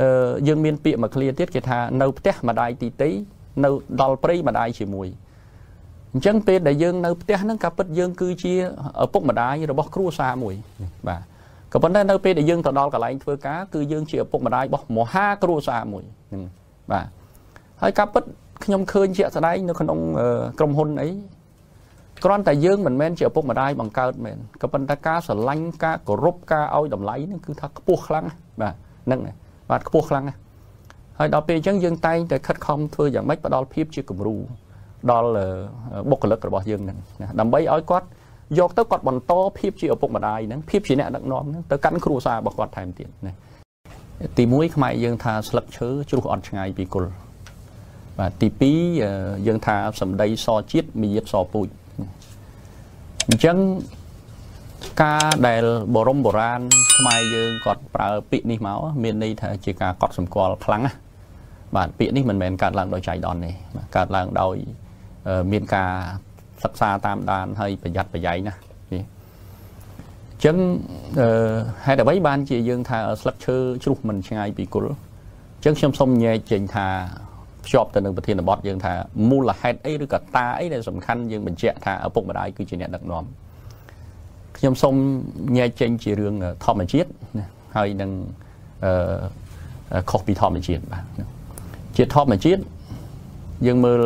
អឺយើងមានពាក្យមួយឃ្លាទៀតគេថានៅផ្ទះម្ដាយទីទីនៅដល់ព្រៃម្ដាយជាមួយអញ្ចឹងពេលដែលយើងនៅផ្ទះហ្នឹងក៏ពិតយើងគឺជាឪពុកម្ដាយរបស់គ្រួសារមួយបាទក៏ប៉ុន្តែនៅពេលដែលយើងទៅដល់កន្លែងធ្វើការគឺយើងជាឪពុកម្ដាយរបស់មហាគ្រួសារមួយហ្នឹងបាទហើយការពិតខ្ញុំឃើញជាក់ស្ដែងនៅក្នុងក្រុមហ៊ុនអីគ្រាន់តែយើងមិនមែនជាឪពុកម្ដាយបង្កើតមែនក៏ប៉ុន្តែការស្រឡាញ់ការគោរពការឲ្យតម្លៃហ្នឹងគឺថាខ្ពស់ខ្លាំងបាទហ្នឹង បាទខ្ពស់ខ្លាំងហើយដល់ពេលអញ្ចឹងយើងតែងតែខិតខំធ្វើយ៉ាងម៉េចផ្ដល់ភាពជាគំរូដល់បុគ្គលិករបស់យើងហ្នឹងដើម្បីឲ្យគាត់យកទៅគាត់បន្តភាពជាឪពុកម្ដាយហ្នឹងភាពជាអ្នកដឹកនាំហ្នឹងទៅកាន់គ្រួសាររបស់គាត់ថែមទៀតណាទី1ខ្មែរយើងថាស្លឹកឈើជ្រុះអត់ឆ្ងាយពីគល់បាទទី2យើងថាសម្ដីសជាតិមាយាទសពូជអញ្ចឹង ការដែលបរមបុរាណខ្មែរយើងគាត់ប្រើពាក្យនេះមកមានន័យថាជាការកត់សម្គាល់ខ្លាំងណាបាទពាក្យនេះមិនមែនកើតឡើងដោយចៃដន្យទេកើតឡើងដោយមានការសិក្សាតាមដានហើយប្រយ័ត្នប្រយែងណាអញ្ចឹងហេតុអ្វីបានជាយើងថាស្លឹកឈើជ្រុះមិនឆ្ងាយពីគល់អញ្ចឹងខ្ញុំសូមញែកចេញថាភ្ជាប់ទៅនឹងប្រធានបទយើងថាមូលហេតុអីឬក៏តាអីដែលសំខាន់យើងបញ្ជាក់ថាឪពុកម្ដាយគឺជាអ្នកដឹកនាំ ខ្ញុំសូមញែកចេញជារឿងធម្មជាតិហើយនឹងអឺខុសពីធម្មជាតិបាទជាធម្មជាតិយើងមើល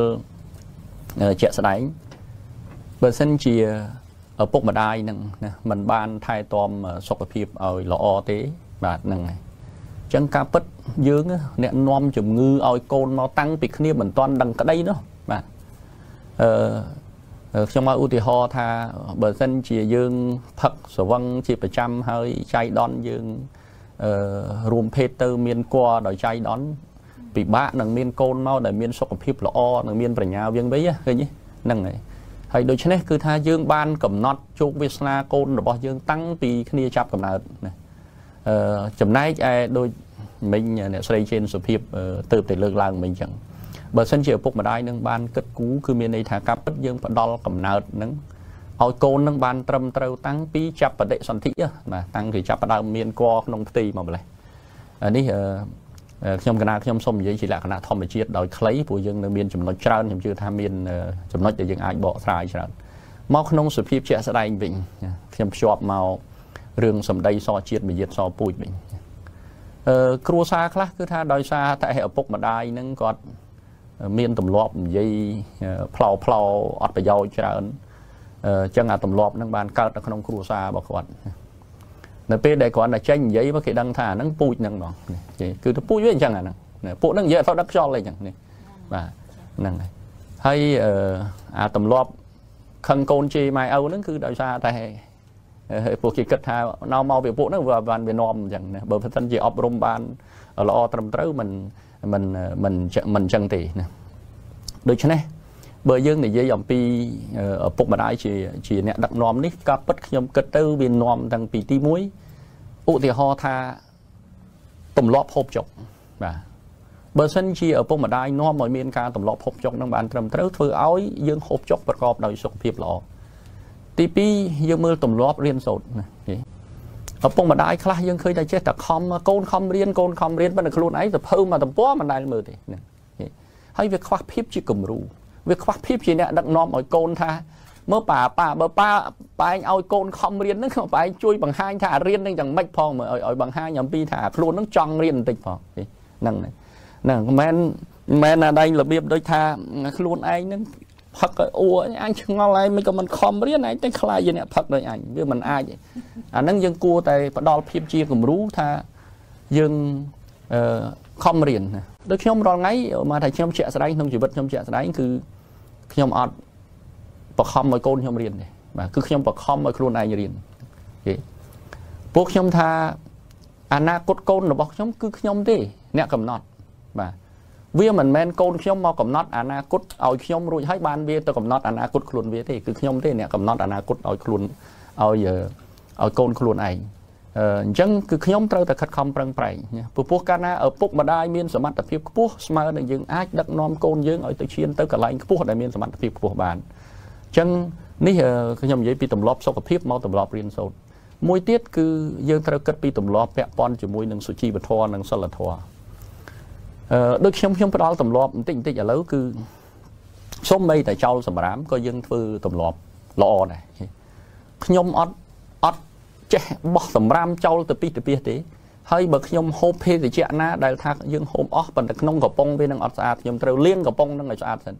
ជាក់ស្ដែងបើសិនជាឪពុកម្ដាយនឹងណាมันបានថែទាំសុខភាពឲ្យល្អទេបាទហ្នឹងហើយអញ្ចឹងការពិតយើងអ្នកនាំជំងឺឲ្យកូនមកតាំងពីគ្នាមិនទាន់ដឹងក្តីនោះបាទអឺ ខ្ញុំឲ្យឧទាហរណ៍ថាបើសិនជាយើងផឹកស្រវឹងជាប្រចាំហើយចៃដន្យយើងអឺរួមភេទទៅមានគួរដោយចៃដន្យពិបាកនឹងមានកូនមកដែលមានសុខភាពល្អនឹងមានប្រាជ្ញាវៀងវៃឃើញហ្នឹងហើយហើយដូច្នេះគឺថាយើងបានកំណត់ជោគវាសនាកូនរបស់យើងតាំងពីគ្នាចាប់កំណើតណាអឺចំណែកឯដូចមិញអ្នកស្រីជេនសុភាពទៅតែលើកឡើងមិញចឹង បើសិនជាឪពុកម្ដាយនឹងបានគិតគូរគឺមានន័យថាការពិតយើងផ្ដល់កំណើតនឹងឲ្យកូននឹងបានត្រឹមត្រូវតាំងពីចាប់បដិសន្ធិបាទតាំងពីចាប់ផ្ដើមមានគរក្នុងផ្ទៃមកម្លេះនេះខ្ញុំកណាខ្ញុំសូមនិយាយជាលក្ខណៈធម្មជាតិដោយខ្លីព្រោះយើងនៅមានចំណុចច្រើនខ្ញុំជឿថាមានចំណុចដែលយើងអាចបកស្រាយច្រើនមកក្នុងសភាពជាក់ស្ដែងវិញខ្ញុំភ្ជាប់មករឿងសម្ដីសជាតិមយាទសពូជវិញអឺគ្រួសារខ្លះគឺថាដោយសារតែឪពុកម្ដាយនឹងគាត់ មានទម្លាប់និយាយផ្លោផ្លោអត់ប្រយោជន៍ច្រើនអញ្ចឹងអាទម្លាប់នឹងបានកើតនៅក្នុងគ្រួសាររបស់គាត់នៅពេលដែលគ្រាន់តែចេញនិយាយមកគេដឹងថាហ្នឹងពូជហ្នឹងហ្មងគឺទៅពូជវាអញ្ចឹងអាហ្នឹងពួកហ្នឹងនិយាយអត់ដឹកខ្យល់អីអញ្ចឹងនេះបាទហ្នឹងហើយហើយអាទម្លាប់ខឹងកូនជេរម៉ែឪហ្នឹងគឺដោយសារតែពួកគេគិតថានៅមកពីពួកហ្នឹងវាបានវានាំអញ្ចឹងណាបើមិនជាអប់រំបានល្អត្រឹមត្រូវមិន មិនមិនមិនអញ្ចឹងទេណាដូច្នេះបើយើងនិយាយអំពីឪពុកម្ដាយជាជាអ្នកដឹកនាំនេះក៏ពិតខ្ញុំគិតទៅវានាំតាំងពីទី1ឧទាហរណ៍ថាទម្លាប់ហូបចុកបាទបើសិនជាឪពុកម្ដាយនាំឲ្យមានការទម្លាប់ហូបចុកនឹងបានត្រឹមត្រូវធ្វើឲ្យយើងហូបចុកប្រកបដោយសុខភាពល្អទី2យើងមើលទម្លាប់រៀនសូត្រណា ឪពុកម្ដាយខ្លះយើងឃើញតែចេះតែខំកូនខំរៀនកូនខំរៀនប៉ុន្តែខ្លួនឯងទៅភើមកទំព័រមិនដែលមើលទេហ្នឹងហើយវាខ្វះភាពជាគំរូវាខ្វះភាពជាអ្នកដឹកនាំឲ្យកូនថាមើលប៉ាប៉ាបើប៉ាប៉ែងឲ្យកូនខំរៀនហ្នឹងប៉ែងជួយបង្ហាញថារៀននឹងយ៉ាងម៉េចផងមើលឲ្យឲ្យបង្ហាញអំពីថាខ្លួននឹងចង់រៀនបន្តិចផងហ្នឹងហ្នឹងមិនមែនមិនមែនណាដៃរបៀបដូចថាខ្លួនឯងហ្នឹង ផឹកឲ្យអួអញឆ្ងល់ឯងមិនក៏មិនខំរៀនឯងតែខ្លាចជាអ្នកផឹកដូចអញវាមិនអាចអាហ្នឹងយើងគួរតែផ្ដល់ភាពជាគំរូថាយើងអឺខំរៀនដូចខ្ញុំរាល់ថ្ងៃមកថាខ្ញុំជាក់ស្ដែងក្នុងជីវិតខ្ញុំជាក់ស្ដែងគឺខ្ញុំអត់បខំឲ្យកូនខ្ញុំរៀនទេបាទគឺខ្ញុំបខំឲ្យខ្លួនឯងរៀនគេពួកខ្ញុំថាអនាគតកូនរបស់ខ្ញុំគឺខ្ញុំទេ អ្នកកំណត់បាទ វាមិនមែនកូនខ្ញុំមកកំណត់អនាគតឲ្យខ្ញុំរួចហើយបានវាទៅកំណត់អនាគតខ្លួនវាទេគឺខ្ញុំទេអ្នកកំណត់អនាគតឲ្យខ្លួនឲ្យឲ្យកូនខ្លួនឯងអញ្ចឹងគឺខ្ញុំត្រូវតែខិតខំប្រឹងប្រែងព្រោះកាលណាឪពុកម្ដាយមានសមត្ថភាពខ្ពស់ស្មើនឹងយើងអាចដឹកនាំកូនយើងឲ្យទៅឈានទៅកន្លែងខ្ពស់ដែលមានសមត្ថភាពខ្ពស់បានអញ្ចឹងនេះខ្ញុំនិយាយពីទម្លាប់សុខភាពមកទម្លាប់រៀនសូត្រមួយទៀតគឺយើងត្រូវគិតពីទម្លាប់ពាក់ព័ន្ធជាមួយនឹងសុជីវធម៌និងសិលធម៌អឺ ដូចខ្ញុំខ្ញុំផ្ដាល់ទម្លាប់បន្តិចបន្តិចឥឡូវគឺសុំបីតែចោលសម្រាមក៏យើងធ្វើទម្លាប់ល្អដែរខ្ញុំអត់អត់ចេះបោះសម្រាមចោលទៅពីទៅពីទេហើយបើខ្ញុំហូបភេសជ្ជៈណាដែលថាយើងហូបអស់ប៉ុន្តែក្នុងកំប៉ុងវានឹងអត់ស្អាតខ្ញុំត្រូវលាងកំប៉ុងនឹងឲ្យស្អាតសិន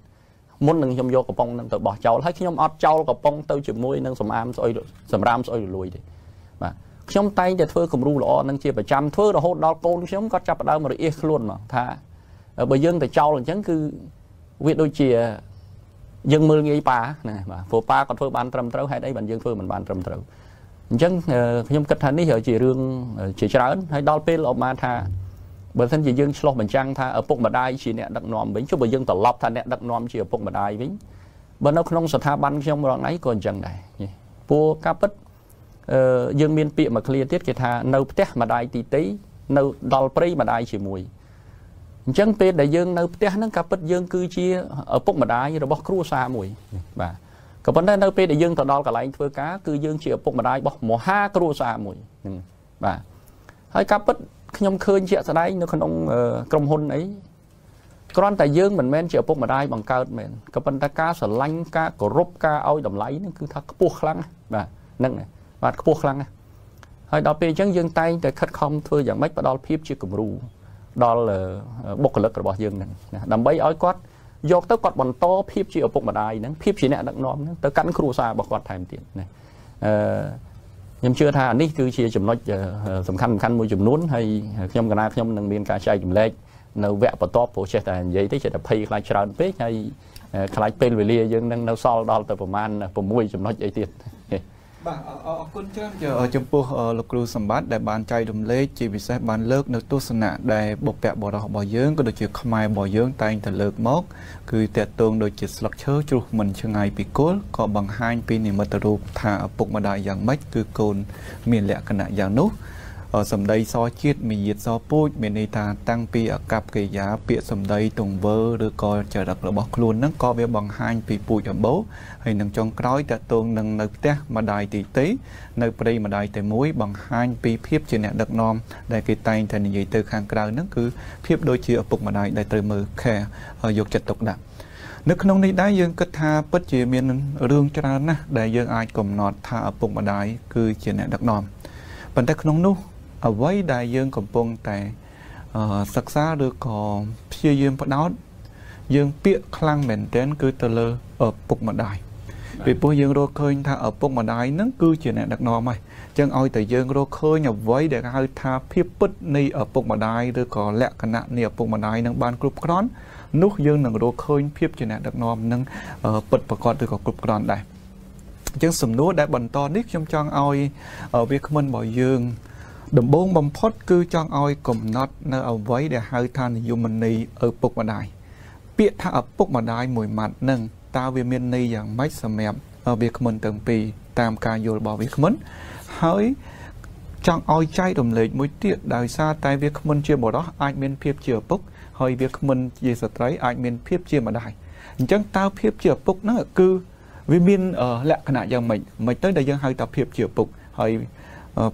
មុននឹងខ្ញុំយកកំប៉ុងនឹងទៅបោះចោលហើយខ្ញុំអត់ចោលកំប៉ុងទៅជាមួយនឹងសម្អាមស្អុយសម្រាមស្អុយរលួយទេបាទ ខ្ញុំតែងតែធ្វើគំរូល្អនឹងជាប្រចាំធ្វើរហូតដល់កូនខ្ញុំគាត់ចាប់ផ្ដើមរអៀសខ្លួនមកថាបើយើងទៅចោលអញ្ចឹងគឺវាដូចជាយើងមើលងាយប៉ាណាបាទព្រោះប៉ាគាត់ធ្វើបានត្រឹមត្រូវហេតុអីបានយើងធ្វើមិនបានត្រឹមត្រូវអញ្ចឹងខ្ញុំគិតថានេះជារឿងជាច្រើនហើយដល់ពេលអបមកថាបើមិនជាយើងឆ្លោះបញ្ចាំងថាឪពុកម្ដាយជាអ្នកដឹកនាំវិញចុះបើយើងត្រឡប់ថាអ្នកដឹកនាំជាឪពុកម្ដាយវិញបើនៅក្នុងស្ថាប័នខ្ញុំរងថ្ងៃក៏អញ្ចឹងដែរព្រោះការពិត យើងមានពាក្យមួយឃ្លាទៀតគេថានៅផ្ទះម្ដាយទីទីនៅដល់ព្រៃម្ដាយជាមួយអញ្ចឹងពេលដែលយើងនៅផ្ទះហ្នឹងការពិតយើងគឺជាឪពុកម្ដាយរបស់គ្រួសារមួយបាទក៏ប៉ុន្តែនៅពេលដែលយើងទៅដល់កន្លែងធ្វើការគឺយើងជាឪពុកម្ដាយរបស់មហាគ្រួសារមួយហ្នឹងបាទហើយការពិតខ្ញុំឃើញជាក់ស្ដែងនៅក្នុងក្រុមហ៊ុនអីគ្រាន់តែយើងមិនមែនជាឪពុកម្ដាយបង្កើតមែនក៏ប៉ុន្តែការស្រឡាញ់ការគោរពការឲ្យតម្លៃហ្នឹងគឺថាខ្ពស់ខ្លាំងបាទហ្នឹង បាទខ្ពស់ខ្លាំងហើយដល់ពេលអញ្ចឹងយើងតែងតែខិតខំធ្វើយ៉ាងម៉េចផ្ដល់ភាពជាគំរូដល់បុគ្គលិករបស់យើងហ្នឹងដើម្បីឲ្យគាត់យកទៅគាត់បន្តភាពជាឪពុកម្ដាយហ្នឹងភាពជាអ្នកដឹកនាំហ្នឹងទៅកាន់គ្រួសាររបស់គាត់ថែមទៀតណាអឺខ្ញុំជឿថានេះគឺជាចំណុចសំខាន់សំខាន់មួយចំនួនហើយខ្ញុំកណាខ្ញុំនឹងមានការចែកចម្លែកនៅវគ្គបន្ទាប់ព្រោះចេះតែនិយាយទៅចេះតែភ័យខ្លាចច្រើនពេកហើយខ្លាចពេលវេលាយើងនឹងនៅសល់ដល់ទៅប្រហែល6ចំណុចអីទៀត បាទអរគុណច្រើនចំពោះលោកគ្រូសម្បត្តិដែលបានចែករំលែកជាពិសេសបានលើកនៅទស្សនៈដែលបុព្វបុរសរបស់យើងក៏ដូចជាខ្មែររបស់យើងតែងតែលើកមក គឺតកតងដូចជាស្លឹកឈើជ្រុះមិនឆ្ងាយពីគល់ក៏បង្ហាញពីនិមិត្តរូបថាឪពុកម្ដាយយ៉ាងម៉េចគឺកូនមានលក្ខណៈយ៉ាងនោះ សម្ដីសជាតិមាយាទសពូជមានន័យថាតាំងពីអកប្បកិរិយាពាក្យសម្ដីទង្វើឬក៏ចរិតរបស់ខ្លួនហ្នឹងក៏វាបង្ហាញពីពូជអម្បូរហើយនឹងចុងក្រោយតកតងនឹងនៅផ្ទះម្ដាយទីទីនៅព្រៃម្ដាយតែមួយបង្ហាញពីភាពជាអ្នកដឹកនាំដែលគេតែងតែនិយាយទៅខាងក្រៅហ្នឹងគឺភាពដូចជាឪពុកម្ដាយដែលត្រូវមើល care យកចិត្តទុកដាក់នៅក្នុងនេះដែរយើងគិតថាពិតជាមានរឿងច្រើនណាស់ដែលយើងអាចកំណត់ថាឪពុកម្ដាយគឺជាអ្នកដឹកនាំប៉ុន្តែក្នុងនោះ អ្វីដែលយើងកំពុងតែសិក្សាឬក៏ព្យាយាមផ្ដោតយើងពាក្យខ្លាំងមែនទែនគឺទៅលើឪពុកម្ដាយពីព្រោះយើងរកឃើញថាឪពុកម្ដាយនឹងគឺជាអ្នកដឹកនាំហើយចឹងឲ្យតែយើងរកឃើញអ្វីដែលហៅថាភាពពិតនៃឪពុកម្ដាយឬក៏លក្ខណៈនៃឪពុកម្ដាយនឹងបានគ្រប់គ្រាន់នោះយើងនឹងរកឃើញភាពជាអ្នកដឹកនាំនឹងពិតប្រកបឬក៏គ្រប់គ្រាន់ដែរអញ្ចឹងសំណួរដែលបន្តនេះខ្ញុំចង់ឲ្យវាគ្មិនរបស់យើង ដំបូងបំផុតគឺចង់ឲ្យកំណត់នៅអ្វីដែលហៅថានិយមន័យឪពុកម្ដាយពាក្យថាឪពុកម្ដាយមួយម៉ាត់នឹងតើវាមានន័យយ៉ាងម៉េចសម្រាប់វាគ្មិនទាំងពីរតាមការយល់របស់វាគ្មិនហើយចង់ឲ្យចែករំលែកមួយទៀតដោយសារតែវាគ្មិនជាបរិសអាចមានភាពជាឪពុកហើយវាគ្មិនជាស្ត្រីអាចមានភាពជាម្ដាយអញ្ចឹងតើភាពជាឪពុកហ្នឹងគឺវាមានលក្ខណៈយ៉ាងម៉េចមិនទៅដែលយើងហៅថាភាពជាឪពុកហើយ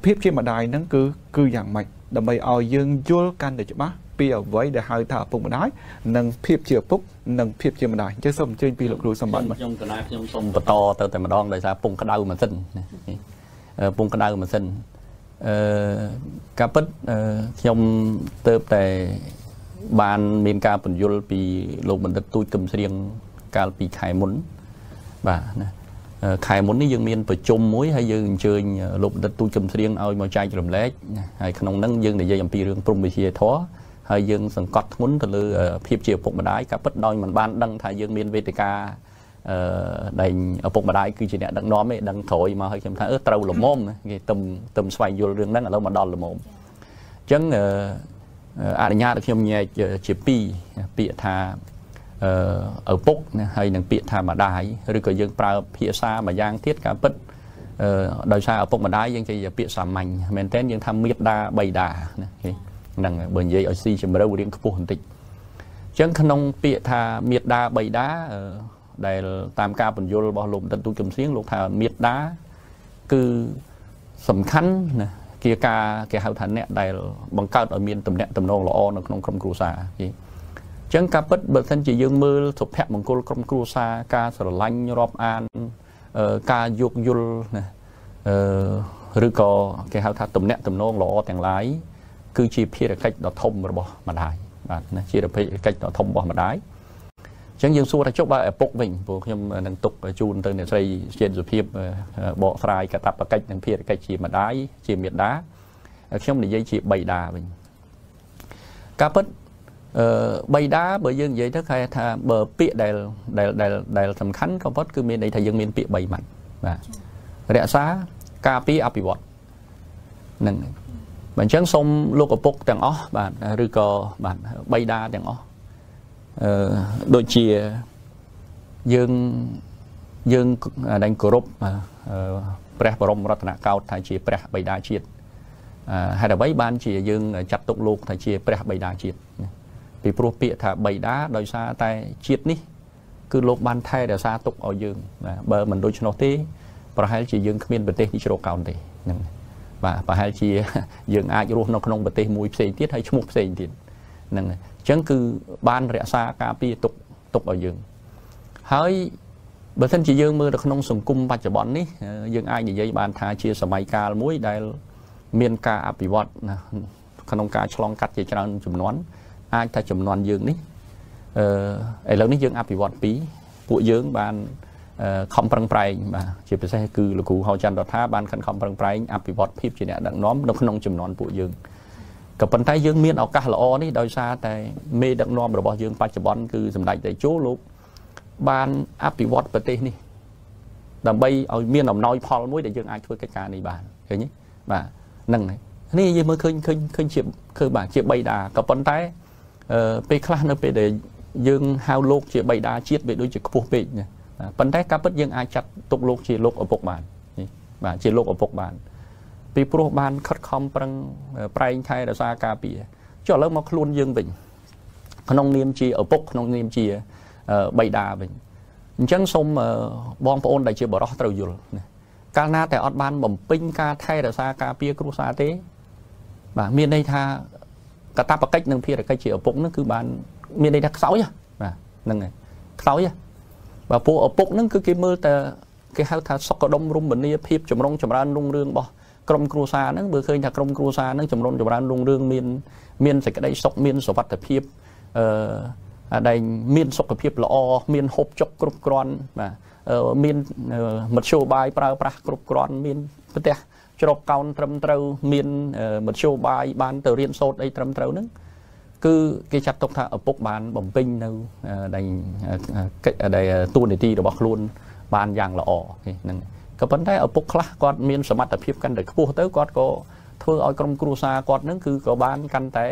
ភាពជាម្ដាយហ្នឹងគឺគឺយ៉ាងម៉េចដើម្បីឲ្យយើងយល់កាន់តែច្បាស់ពីអ្វីដែលហៅថាឪពុកម្ដាយនិងភាពជាឪពុកនិងភាពជាម្ដាយអញ្ចឹងសូមអញ្ជើញពីលោកគ្រូសម្បត្តិខ្ញុំកណាខ្ញុំសូមបន្តទៅតែម្ដងដោយសារពងក្តៅម៉ាស៊ីនពងក្តៅម៉ាស៊ីនអឺការពិតខ្ញុំទៅតែបានមានការបញ្យលពីលោកបណ្ឌិតទូចកឹមស្រៀងកាលពីខែមុនបាទណា ខែមុននេះយើងមានប្រជុំមួយហើយយើងអញ្ជើញលោកបណ្ឌិតទូចកឹមស្រៀងឲ្យមកចែករំលែកហើយក្នុងហ្នឹងយើងនិយាយអំពីរឿងព្រំវិជាធម៌ហើយយើងសង្កត់ធ្ងន់ទៅលើភាពជាឪពុកម្ដាយការពិតដោយមិនបានដឹងថាយើងមានវេទិកាអឺដែលឪពុកម្ដាយគឺជាអ្នកដឹកនាំឯងដឹងក្រោយមកហើយខ្ញុំថាអឺត្រូវល្មមគេទំទំស្វែងយល់រឿងហ្នឹងឥឡូវមកដល់ល្មមអញ្ចឹងអនុញ្ញាតឲ្យខ្ញុំញែកជាពីរពាក្យថា ឪពុកណាហើយនឹងពាក្យថាម្ដាយឬក៏យើងប្រើភាសាមួយយ៉ាងទៀតការពិតដោយសារឪពុកម្ដាយយើងជាពាក្យសាមញ្ញមែនតើយើងថាមេត្តាបៃតាណាហ្នឹងបើនិយាយឲ្យស៊ីជម្រៅរៀងខ្ពស់បន្តិចអញ្ចឹងក្នុងពាក្យថាមេត្តាបៃតាដែលតាមការបញ្យលរបស់លោកបណ្ឌិតទូចកំសៀងលោកថាមេត្តាគឺសំខាន់ណាជាការគេហៅថាអ្នកដែលបង្កើតឲ្យមានតំណែងតំណងល្អនៅក្នុងក្រុមគ្រួសារគេ ចឹងការពិតបើសិនជាយើងមើលសុភមង្គលក្រុមគ្រួសារការស្រឡាញ់រាប់អានការយោគយល់ណាអឺឬក៏គេហៅថាតំណែងតំណងល្អទាំងឡាយគឺជាភារកិច្ចដ៏ធំរបស់ម្ដាយបាទណាជាភារកិច្ចដ៏ធំរបស់ម្ដាយចឹងយើងសួរថាចុះបើឪពុកវិញព្រោះខ្ញុំនឹងទុកជូនទៅអ្នកស្រីជាសុភាពបកស្រាយកតបកិច្ចនិងភារកិច្ចជាម្ដាយជាមេដាខ្ញុំនិយាយជាបៃតាវិញការពិត អឺបៃតាបើយើងនិយាយទៅគេថាបើពាក្យដែលដែលដែលដែលសំខាន់ក៏ប៉ុតគឺមានន័យថាយើងមានពាក្យ3ម៉ាត់បាទរក្សាការពារអភិវឌ្ឍនឹងបើអញ្ចឹងសូមលោកឪពុកទាំងអស់បាទឬក៏បាទបៃតាទាំងអស់អឺដូចជាយើងយើងដែលគោរពព្រះបរមរតនកោដ្ឋថាជាព្រះបិតាជាតិហេតុអ្វីបានជាយើងចាត់ទុកលោកថាជាព្រះបិតាជាតិ ពីព្រោះពាក្យថាបិតាដោយសារតែជាតិនេះ គឺលោកបានថែរក្សាទុកឲ្យយើងបើមិនដូច្នោះទេប្រហែលជាយើងគ្មានប្រទេសនេះជ្រកកោនទេហ្នឹងបាទប្រហែលជាយើងអាចរស់នៅក្នុងប្រទេសមួយផ្សេងទៀតហើយឈ្មោះផ្សេងទៀតហ្នឹងហើយអញ្ចឹងគឺបានរក្សាការពារទុកទុកឲ្យយើងហើយបើមិនជាយើងមើលទៅក្នុងសង្គមបច្ចុប្បន្ននេះយើងអាចនិយាយបានថាជាសម័យកាលមួយដែល មានការអភិវឌ្ឍក្នុងការឆ្លងកាត់ជាច្រើនចំនួន អាចថាចំនួនយើងនេះអឺឥឡូវនេះយើងអភិវឌ្ឍពីពួកយើងបានខំប្រឹងប្រែងបាទជាពិសេសគឺលោកគ្រូហៅច័ន្ទរដ្ឋាបានខិតខំប្រឹងប្រែងអភិវឌ្ឍភាពជាអ្នកដឹកនាំនៅក្នុងចំនួនពួកយើងក៏ប៉ុន្តែយើងមានឱកាសល្អនេះដោយសារតែមេដឹកនាំរបស់យើងបច្ចុប្បន្នគឺសម្ដេចតេជោលោកបានអភិវឌ្ឍប្រទេសនេះដើម្បីឲ្យមានអំណោយផលមួយដែលយើងអាចធ្វើកិច្ចការនេះបានឃើញទេបាទហ្នឹងហើយនេះយើងមើលឃើញឃើញឃើញជាគឺបាទជាបៃតាក៏ប៉ុន្តែអឺ ពេលខ្លះនៅពេលដែលយើងហៅលោកជាបៃតាជាតិវាដូចជាខ្ពស់ពេកណាប៉ុន្តែការពិតយើងអាចចាត់ទុកលោកជាលោកឪពុកបាននេះបាទជាលោកឪពុកបាន ពីព្រោះបានខិតខំប្រឹងប្រែងថែរក្សាការពារចុះឥឡូវមកខ្លួនយើងវិញក្នុងនាមជាឪពុកក្នុងនាមជាបៃតាវិញអញ្ចឹងសូមបងប្អូនដែលជាបរិសត្រូវយល់ណាកាលណាតែអត់បានបំពេញការថែរក្សាការពារគ្រួសារទេ បាទមានន័យថា កតបកិច្ចនិងភារកិច្ចជាឪពុកហ្នឹងគឺបានមានន័យថាខ្សោយបាទហ្នឹងហើយខ្សោយបាទពួកឪពុកហ្នឹងគឺគេមើលតែគេហៅថាសុខដុមរមនាភាពចម្រុងចម្រើនរុងរឿងរបស់ក្រុមគ្រួសារហ្នឹងមើលឃើញថាក្រុមគ្រួសារហ្នឹងចម្រុងចម្រើនរុងរឿងមានមានសេចក្តីសុខមានសុវត្ថិភាពអឺដែលមានសុខភាពល្អមានហូបចុកគ្រប់គ្រាន់បាទមានមធ្យោបាយប្រើប្រាស់គ្រប់គ្រាន់មានផ្ទះ ជ្រកកោនត្រឹមត្រូវមានមធ្យោបាយបានទៅរៀនសូត្រអីត្រឹមត្រូវហ្នឹងគឺគេចាត់ទុកថាឪពុកបានបំពេញនៅដែលដែលតួនាទីរបស់ខ្លួន បានយ៉ាងល្អហ្នឹងក៏ប៉ុន្តែឪពុកខ្លះគាត់មានសមត្ថភាពកាន់តែខ្ពស់ទៅគាត់ក៏ធ្វើឲ្យក្រុមគ្រួសារគាត់ហ្នឹងគឺក៏បានកាន់តែ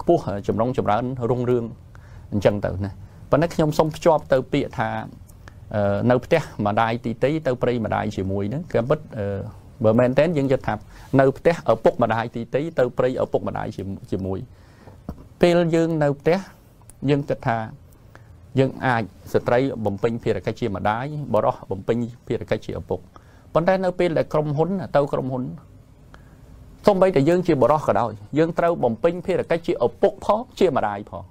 ខ្ពស់ចម្រុងចម្រើនរុងរឿងអញ្ចឹងទៅណាប៉ុន្តែខ្ញុំសូមភ្ជាប់ទៅពាក្យថានៅផ្ទះម្ដាយទីទីទៅព្រៃម្ដាយជាមួយហ្នឹងគឺពិត បើមែនតើយើងយល់ថានៅផ្ទះឪពុកម្ដាយទីទីទៅព្រៃឪពុកម្ដាយជាមួយពេលយើងនៅផ្ទះយើងគិតថាយើងអាចស្ត្រីបំពេញភារកិច្ចជាម្ដាយបរោះបំពេញភារកិច្ចជាឪពុកប៉ុន្តែនៅពេលដែលក្រុមហ៊ុនទៅក្រុមហ៊ុនសូម្បីតែយើងជាបរោះក៏ដោយយើងត្រូវបំពេញភារកិច្ចជាឪពុកផងជាម្ដាយផង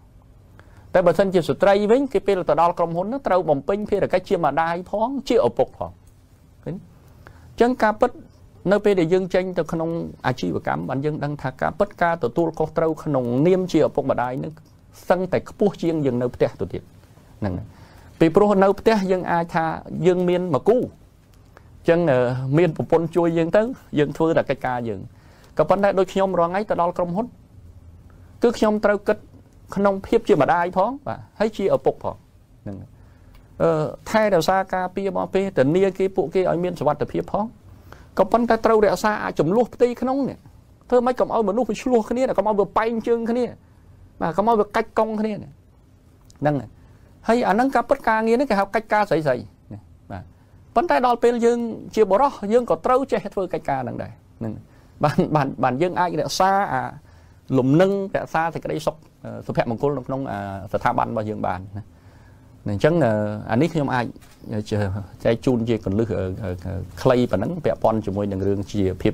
តែបើសិនជាស្ត្រីវិញគេពេលទៅដល់ក្រុមហ៊ុនហ្នឹងត្រូវបំពេញភារកិច្ចជាម្ដាយផងជាឪពុកផងឃើញអញ្ចឹងការពិត នៅពេលដែលយើងចេញទៅក្នុងអាជីវកម្មបានយើងដឹងថាការពិតការទទួលខុសត្រូវក្នុងនាមជាឪពុកម្ដាយនឹងសឹងតែខ្ពស់ជាងយើងនៅផ្ទះទៅទៀតហ្នឹងពីព្រោះនៅផ្ទះយើងអាចថាយើងមានមកគូអញ្ចឹងមានប្រពន្ធជួយយើងទៅយើងធ្វើតែកិច្ចការយើងក៏ប៉ុន្តែដូចខ្ញុំរាល់ថ្ងៃទៅដល់ក្រុមហ៊ុនគឺខ្ញុំត្រូវគិតក្នុងភាពជាម្ដាយផងបាទហើយជាឪពុកផងហ្នឹងអឺថែរក្សាការពារមកពេលធានាគេពួកគេឲ្យមានសុវត្ថិភាពផង ក៏ប៉ុន្តែត្រូវរក្សាអាចចំនួនផ្ទៃក្នុងនេះធ្វើម៉េចកុំឲ្យមនុស្សវាឆ្លោះគ្នាកុំឲ្យវាបែងជើងគ្នាបាទកុំឲ្យវាកាច់កង់គ្នាហ្នឹងហើយអាហ្នឹងការពិតការងារនេះគេហៅកិច្ចការស្រីស្រីបាទប៉ុន្តែដល់ពេលយើងជាបរិសយើងក៏ត្រូវចេះធ្វើកិច្ចការហ្នឹងដែរហ្នឹងបានបានបានយើងអាចរក្សាអាលំនឹងរក្សាសេចក្តីសុខសុភមង្គលនៅក្នុងស្ថាប័នរបស់យើងបានណា អញ្ចឹងអានេះខ្ញុំអាចចែកជូនជាកលឹះខ្លីប៉ុណ្ណឹងពាក់ព័ន្ធជាមួយនឹងរឿងជាភាព